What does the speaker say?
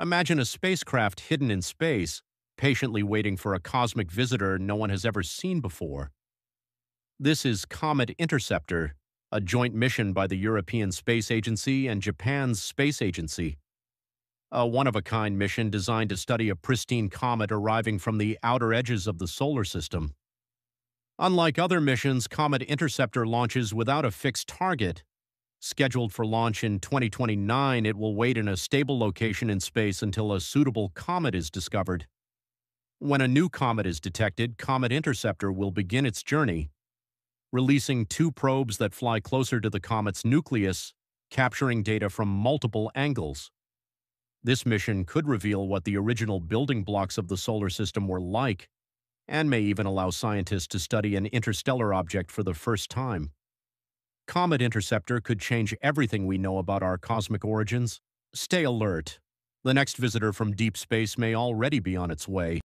Imagine a spacecraft hidden in space, patiently waiting for a cosmic visitor no one has ever seen before. This is Comet Interceptor, a joint mission by the European Space Agency and Japan's Space Agency. A one of a kind mission designed to study a pristine comet arriving from the outer edges of the solar system. Unlike other missions, Comet Interceptor launches without a fixed target. Scheduled for launch in 2029, it will wait in a stable location in space until a suitable comet is discovered. When a new comet is detected, Comet Interceptor will begin its journey, releasing two probes that fly closer to the comet's nucleus, capturing data from multiple angles. This mission could reveal what the original building blocks of the solar system were like and may even allow scientists to study an interstellar object for the first time. Comet Interceptor could change everything we know about our cosmic origins. Stay alert. The next visitor from deep space may already be on its way.